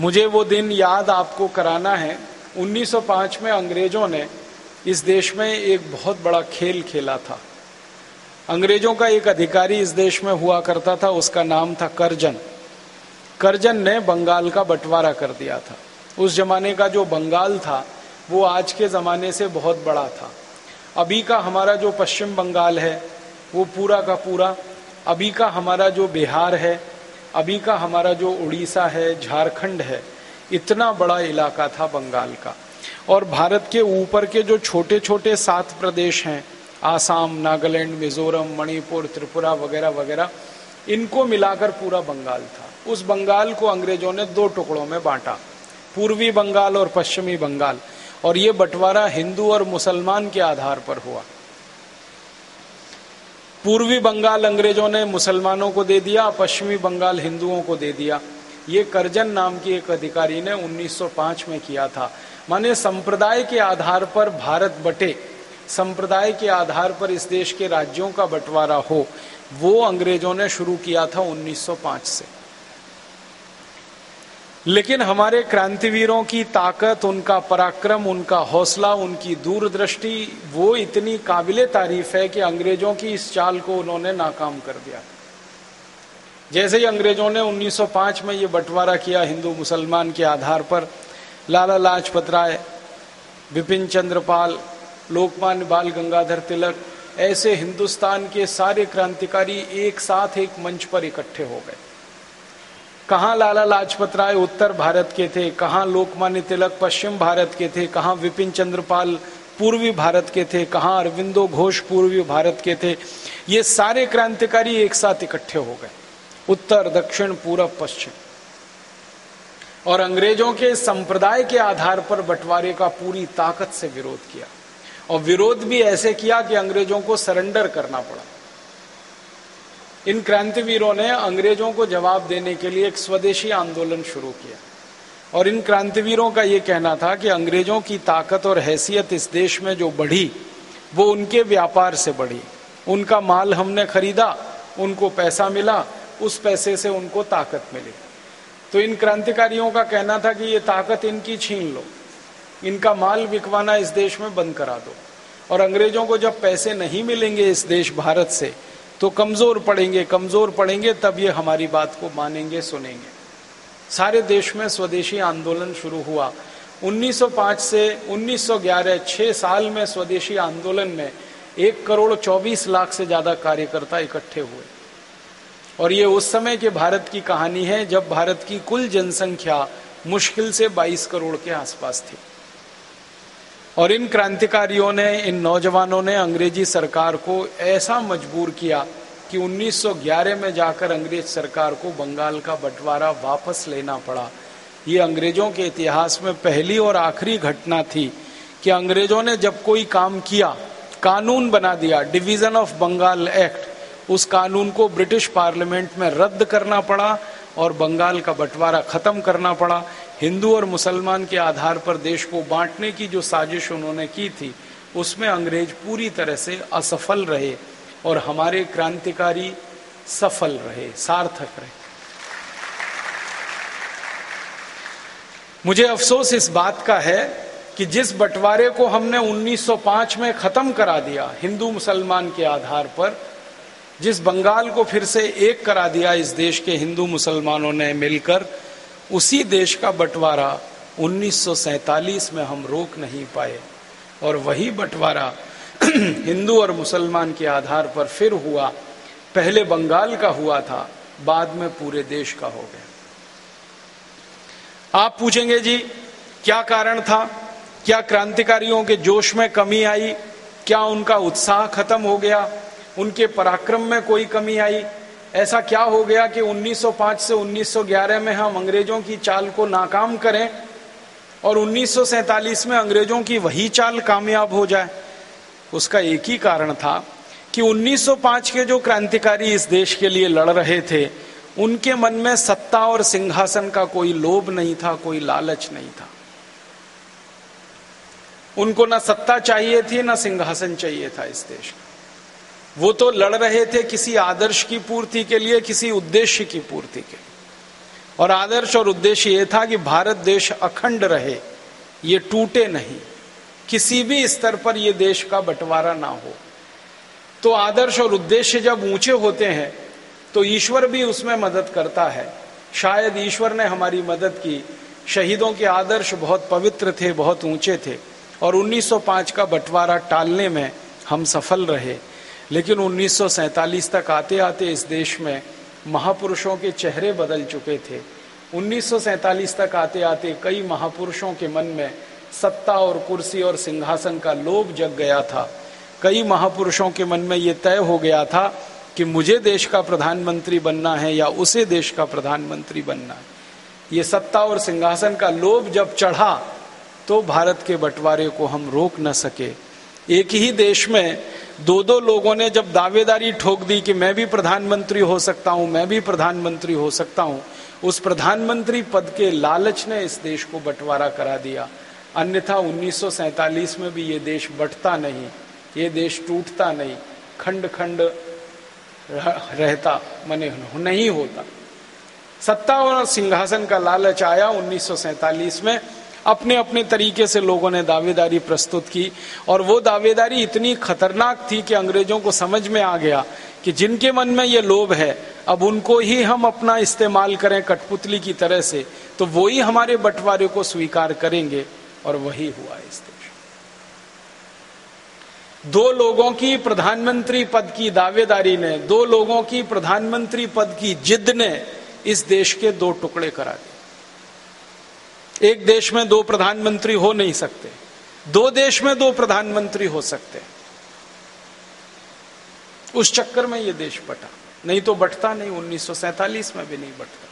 मुझे वो दिन याद आपको कराना है। 1905 में अंग्रेज़ों ने इस देश में एक बहुत बड़ा खेल खेला था। अंग्रेज़ों का एक अधिकारी इस देश में हुआ करता था, उसका नाम था करजन। करजन ने बंगाल का बंटवारा कर दिया था। उस जमाने का जो बंगाल था, वो आज के ज़माने से बहुत बड़ा था। अभी का हमारा जो पश्चिम बंगाल है, वो पूरा का पूरा, अभी का हमारा जो बिहार है अभी का हमारा जो उड़ीसा है, झारखंड है, इतना बड़ा इलाका था बंगाल का। और भारत के ऊपर के जो छोटे छोटे सात प्रदेश हैं, आसाम, नागालैंड, मिजोरम, मणिपुर, त्रिपुरा वगैरह वगैरह, इनको मिलाकर पूरा बंगाल था। उस बंगाल को अंग्रेज़ों ने दो टुकड़ों में बांटा, पूर्वी बंगाल और पश्चिमी बंगाल। और ये बंटवारा हिंदू और मुसलमान के आधार पर हुआ। पूर्वी बंगाल अंग्रेज़ों ने मुसलमानों को दे दिया, पश्चिमी बंगाल हिंदुओं को दे दिया। ये करजन नाम की एक अधिकारी ने 1905 में किया था। माने संप्रदाय के आधार पर भारत बटे, संप्रदाय के आधार पर इस देश के राज्यों का बंटवारा हो, वो अंग्रेज़ों ने शुरू किया था 1905 से। लेकिन हमारे क्रांतिवीरों की ताकत, उनका पराक्रम, उनका हौसला, उनकी दूरदृष्टि, वो इतनी काबिल तारीफ़ है कि अंग्रेज़ों की इस चाल को उन्होंने नाकाम कर दिया। जैसे ही अंग्रेज़ों ने 1905 में ये बंटवारा किया हिंदू मुसलमान के आधार पर, लाला लाजपत राय, विपिन चंद्रपाल लोकमान्य बाल गंगाधर तिलक, ऐसे हिंदुस्तान के सारे क्रांतिकारी एक साथ एक मंच पर इकट्ठे हो गए। कहाँ लाला लाजपत राय उत्तर भारत के थे? कहाँ लोकमान्य तिलक पश्चिम भारत के थे? कहाँ विपिन चंद्रपाल पूर्वी भारत के थे? कहाँ अरविंदो घोष पूर्वी भारत के थे? ये सारे क्रांतिकारी एक साथ इकट्ठे हो गए। उत्तर, दक्षिण, पूरब, पश्चिम। और अंग्रेज़ों के संप्रदाय के आधार पर बंटवारे का पूरी ताकत से विरोध किया। और विरोध भी ऐसे किया कि अंग्रेज़ों को सरेंडर करना पड़ा। इन क्रांतिवीरों ने अंग्रेज़ों को जवाब देने के लिए एक स्वदेशी आंदोलन शुरू किया। और इन क्रांतिवीरों का यह कहना था कि अंग्रेज़ों की ताकत और हैसियत इस देश में जो बढ़ी, वो उनके व्यापार से बढ़ी। उनका माल हमने खरीदा, उनको पैसा मिला, उस पैसे से उनको ताकत मिली। तो इन क्रांतिकारियों का कहना था कि ये ताकत इनकी छीन लो, इनका माल बिकवाना इस देश में बंद करा दो। और अंग्रेज़ों को जब पैसे नहीं मिलेंगे इस देश भारत से तो कमज़ोर पड़ेंगे कमज़ोर पड़ेंगे, तब ये हमारी बात को मानेंगे, सुनेंगे। सारे देश में स्वदेशी आंदोलन शुरू हुआ। 1905 से 1911 छह साल में स्वदेशी आंदोलन में एक करोड़ चौबीस लाख से ज़्यादा कार्यकर्ता इकट्ठे हुए। और ये उस समय के भारत की कहानी है, जब भारत की कुल जनसंख्या मुश्किल से 22 करोड़ के आसपास थी। और इन क्रांतिकारियों ने, इन नौजवानों ने अंग्रेज़ी सरकार को ऐसा मजबूर किया कि 1911 में जाकर अंग्रेज़ सरकार को बंगाल का बंटवारा वापस लेना पड़ा। ये अंग्रेज़ों के इतिहास में पहली और आखिरी घटना थी कि अंग्रेज़ों ने जब कोई काम किया, कानून बना दिया, डिवीज़न ऑफ़ बंगाल एक्ट, उस कानून को ब्रिटिश पार्लियामेंट में रद्द करना पड़ा और बंगाल का बंटवारा खत्म करना पड़ा। हिंदू और मुसलमान के आधार पर देश को बांटने की जो साजिश उन्होंने की थी, उसमें अंग्रेज़ पूरी तरह से असफल रहे और हमारे क्रांतिकारी सफल रहे, सार्थक रहे। मुझे अफसोस इस बात का है कि जिस बंटवारे को हमने 1905 में खत्म करा दिया, हिंदू मुसलमान के आधार पर, जिस बंगाल को फिर से एक करा दिया इस देश के हिंदू मुसलमानों ने मिलकर उसी देश का बंटवारा 1947 में हम रोक नहीं पाए। और वही बंटवारा हिंदू और मुसलमान के आधार पर फिर हुआ, पहले बंगाल का हुआ था, बाद में पूरे देश का हो गया। आप पूछेंगे जी, क्या कारण था? क्या क्रांतिकारियों के जोश में कमी आई? क्या उनका उत्साह खत्म हो गया? उनके पराक्रम में कोई कमी आई? ऐसा क्या हो गया कि 1905 से 1911 में हम अंग्रेज़ों की चाल को नाकाम करें और 1947 में अंग्रेज़ों की वही चाल कामयाब हो जाए? उसका एक ही कारण था कि 1905 के जो क्रांतिकारी इस देश के लिए लड़ रहे थे, उनके मन में सत्ता और सिंहासन का कोई लोभ नहीं था, कोई लालच नहीं था। उनको ना सत्ता चाहिए थी, ना सिंहासन चाहिए था इस देश का। वो तो लड़ रहे थे किसी आदर्श की पूर्ति के लिए, किसी उद्देश्य की पूर्ति के और आदर्श और उद्देश्य ये था कि भारत देश अखंड रहे, ये टूटे नहीं। किसी भी स्तर पर यह देश का बंटवारा ना हो। तो आदर्श और उद्देश्य जब ऊँचे होते हैं तो ईश्वर भी उसमें मदद करता है। शायद ईश्वर ने हमारी मदद की। शहीदों के आदर्श बहुत पवित्र थे, बहुत ऊँचे थे। और 1905 का बंटवारा टालने में हम सफल रहे। लेकिन 1947 तक आते आते इस देश में महापुरुषों के चेहरे बदल चुके थे। 1947 तक आते आते कई महापुरुषों के मन में सत्ता और कुर्सी और सिंहासन का लोभ जग गया था। कई महापुरुषों के मन में ये तय हो गया था कि मुझे देश का प्रधानमंत्री बनना है या उसे देश का प्रधानमंत्री बनना है। ये सत्ता और सिंहासन का लोभ जब चढ़ा तो भारत के बंटवारे को हम रोक न सके। एक ही देश में दो दो लोगों ने जब दावेदारी ठोक दी कि मैं भी प्रधानमंत्री हो सकता हूँ, मैं भी प्रधानमंत्री हो सकता हूँ, उस प्रधानमंत्री पद के लालच ने इस देश को बंटवारा करा दिया। अन्यथा उन्नीस सौ सैंतालीस में भी ये देश बटता नहीं, ये देश टूटता नहीं खंड खंड रहता, मने नहीं होता। सत्ता और सिंहासन का लालच आया उन्नीस सौ सैंतालीस में। अपने अपने तरीके से लोगों ने दावेदारी प्रस्तुत की और वो दावेदारी इतनी खतरनाक थी कि अंग्रेज़ों को समझ में आ गया कि जिनके मन में ये लोभ है, अब उनको ही हम अपना इस्तेमाल करें कठपुतली की तरह से तो वो ही हमारे बंटवारे को स्वीकार करेंगे और वही हुआ इस देश। दो लोगों की प्रधानमंत्री पद की दावेदारी ने, दो लोगों की प्रधानमंत्री पद की जिद ने इस देश के दो टुकड़े करा दिए। एक देश में दो प्रधानमंत्री हो नहीं सकते। दो देश में दो प्रधानमंत्री हो सकते। उस चक्कर में यह देश बटा। नहीं तो बटता नहीं, उन्नीस सौ सैंतालीस में भी नहीं बटता।